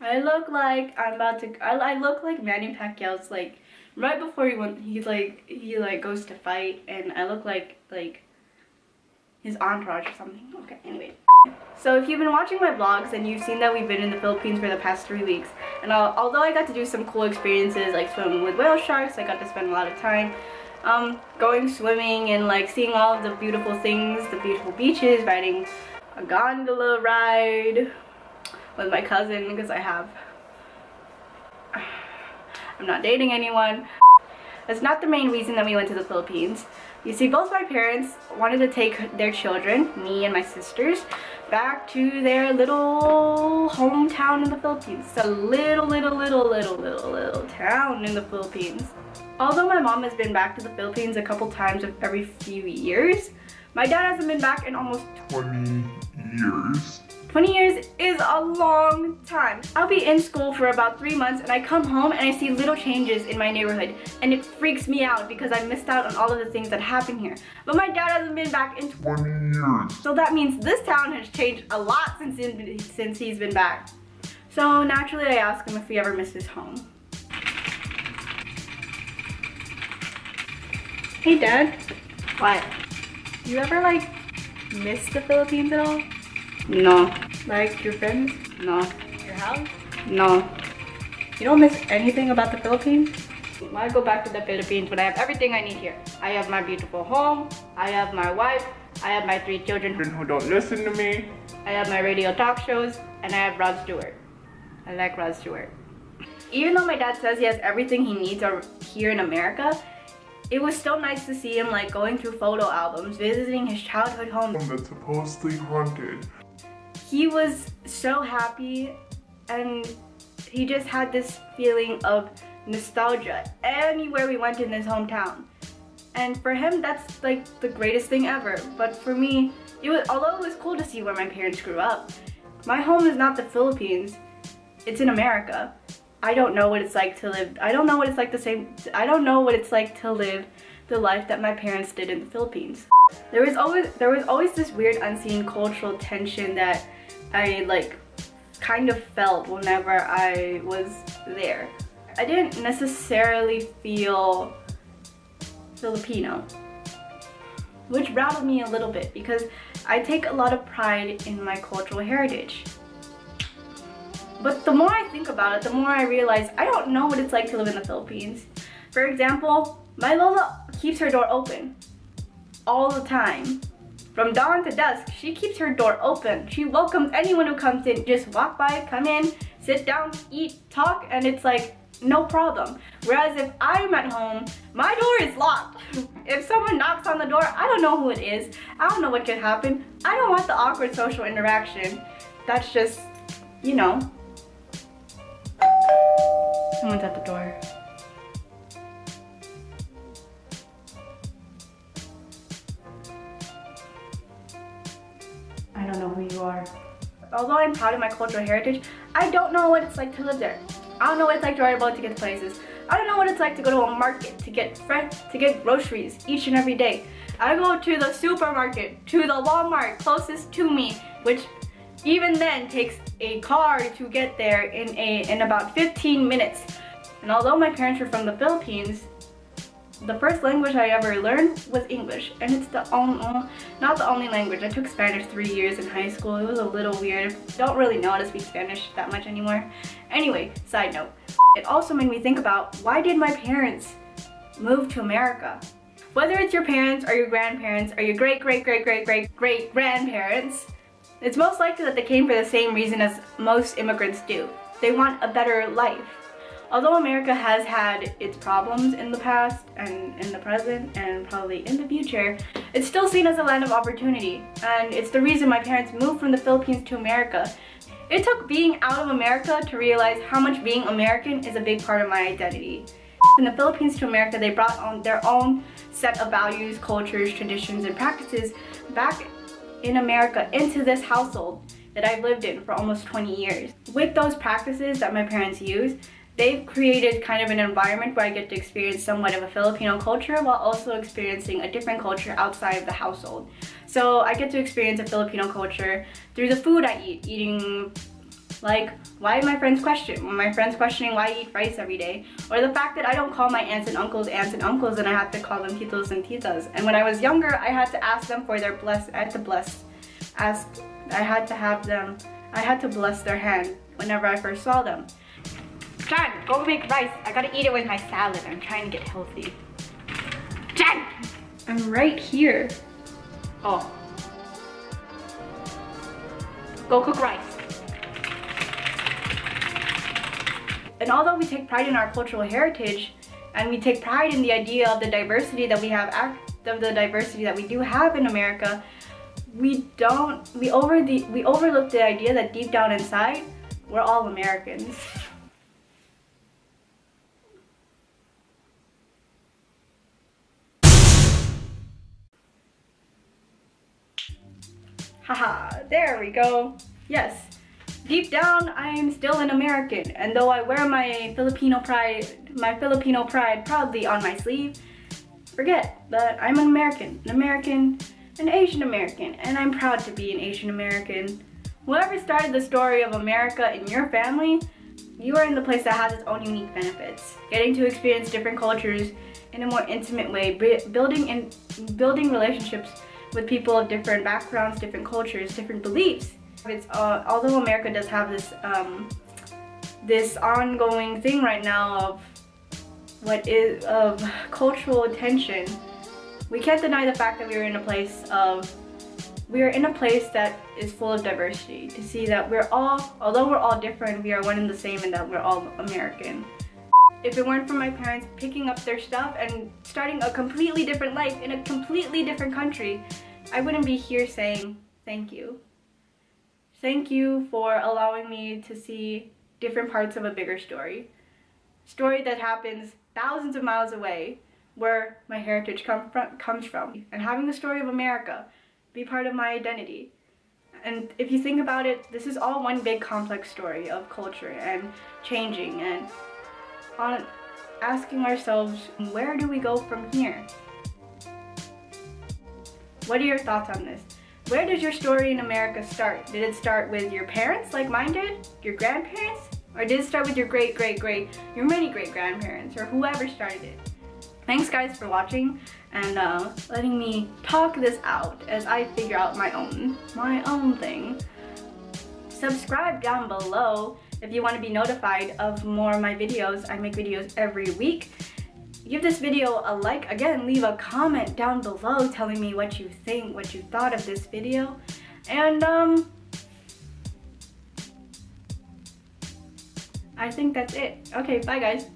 I look like I'm about to. I, I look like Manny Pacquiao's like right before he went. He like he like goes to fight, and I look like like his entourage or something. Okay, anyway. So if you've been watching my vlogs and you've seen that we've been in the Philippines for the past three weeks, and I'll, although I got to do some cool experiences like swimming with whale sharks, I got to spend a lot of time um, going swimming and like seeing all of the beautiful things, the beautiful beaches, riding a gondola ride with my cousin because I have, I'm not dating anyone. That's not the main reason that we went to the Philippines. You see, both my parents wanted to take their children, me and my sisters, back to their little hometown in the Philippines. It's a little, little, little, little, little, little town in the Philippines. Although my mom has been back to the Philippines a couple times every few years, my dad hasn't been back in almost 20 years. 20 years is a long time. I'll be in school for about three months and I come home and I see little changes in my neighborhood and it freaks me out because I missed out on all of the things that happen here. But my dad hasn't been back in 20 years. So that means this town has changed a lot since, since he's been back. So naturally I ask him if he ever misses home. Hey dad. What? You ever like miss the Philippines at all? No. Like your friends? No. Your house? No. You don't miss anything about the Philippines? I go back to the Philippines when I have everything I need here. I have my beautiful home, I have my wife, I have my three children Who don't listen to me. I have my radio talk shows, and I have Rod Stewart. I like Rod Stewart. Even though my dad says he has everything he needs here in America, it was still nice to see him like going through photo albums, visiting his childhood home. That's supposedly haunted. He was so happy and he just had this feeling of nostalgia anywhere we went in his hometown. And for him, that's like the greatest thing ever. But for me, it was although it was cool to see where my parents grew up, my home is not the Philippines. It's in America. I don't know what it's like to live. I don't know what it's like the same. I don't know what it's like to live the life that my parents did in the Philippines. There was always there was always this weird unseen cultural tension that I like kind of felt whenever I was there. I didn't necessarily feel Filipino, which rattled me a little bit because I take a lot of pride in my cultural heritage. But the more I think about it, the more I realize I don't know what it's like to live in the Philippines. For example, my Lola keeps her door open all the time. From dawn to dusk, she keeps her door open. She welcomes anyone who comes in. Just walk by, come in, sit down, eat, talk, and it's like no problem. Whereas if I'm at home, my door is locked. if someone knocks on the door, I don't know who it is. I don't know what could happen. I don't want the awkward social interaction. That's just, you know, Someone's at the door. Although I'm proud of my cultural heritage, I don't know what it's like to live there. I don't know what it's like to ride a boat to get to places. I don't know what it's like to go to a market to get fresh, to get groceries each and every day. I go to the supermarket, to the Walmart closest to me, which even then takes a car to get there in a in about 15 minutes. And although my parents were from the Philippines, the first language I ever learned was English, and it's the only, not the only language. I took Spanish three years in high school. It was a little weird. Don't really know how to speak Spanish that much anymore. Anyway, side note. It also made me think about why did my parents move to America? Whether it's your parents or your grandparents or your great great great great great great grandparents, it's most likely that they came for the same reason as most immigrants do. They want a better life. Although America has had its problems in the past and in the present and probably in the future, it's still seen as a land of opportunity. And it's the reason my parents moved from the Philippines to America. It took being out of America to realize how much being American is a big part of my identity. From the Philippines to America, they brought on their own set of values, cultures, traditions, and practices back in America into this household that I've lived in for almost 20 years. With those practices that my parents use, they've created kind of an environment where I get to experience somewhat of a Filipino culture while also experiencing a different culture outside of the household. So I get to experience a Filipino culture through the food I eat, eating Like, why my friends question? My friends questioning why I eat rice every day. Or the fact that I don't call my aunts and uncles aunts and uncles and I have to call them titos and titas. And when I was younger, I had to ask them for their bless, I had to bless, ask, I had to have them, I had to bless their hand whenever I first saw them. John, go make rice. I gotta eat it with my salad. I'm trying to get healthy. John! I'm right here. Oh. Go cook rice. And although we take pride in our cultural heritage, and we take pride in the idea of the diversity that we have, of the diversity that we do have in America, we don't, we over the, we overlook the idea that deep down inside, we're all Americans. Haha, there we go. Yes, deep down, I'm still an American. And though I wear my Filipino pride, my Filipino pride proudly on my sleeve, forget that I'm an American, an American, an Asian American, and I'm proud to be an Asian American. Whoever started the story of America in your family, you are in the place that has its own unique benefits. Getting to experience different cultures in a more intimate way, building and building relationships with people of different backgrounds, different cultures, different beliefs. It's uh, although America does have this um, this ongoing thing right now of what is of cultural tension, we can't deny the fact that we are in a place of we are in a place that is full of diversity. To see that we're all, although we're all different, we are one and the same, and that we're all American. If it weren't for my parents picking up their stuff and starting a completely different life in a completely different country, I wouldn't be here saying thank you. Thank you for allowing me to see different parts of a bigger story. Story that happens thousands of miles away where my heritage come from, comes from. And having the story of America be part of my identity. And if you think about it, this is all one big complex story of culture and changing and on asking ourselves, where do we go from here? What are your thoughts on this? Where does your story in America start? Did it start with your parents like mine did? Your grandparents? Or did it start with your great, great, great, your many great grandparents or whoever started it? Thanks guys for watching and uh, letting me talk this out as I figure out my own, my own thing. Subscribe down below if you want to be notified of more of my videos. I make videos every week. Give this video a like. Again, leave a comment down below telling me what you think, what you thought of this video. And, um, I think that's it. Okay, bye guys.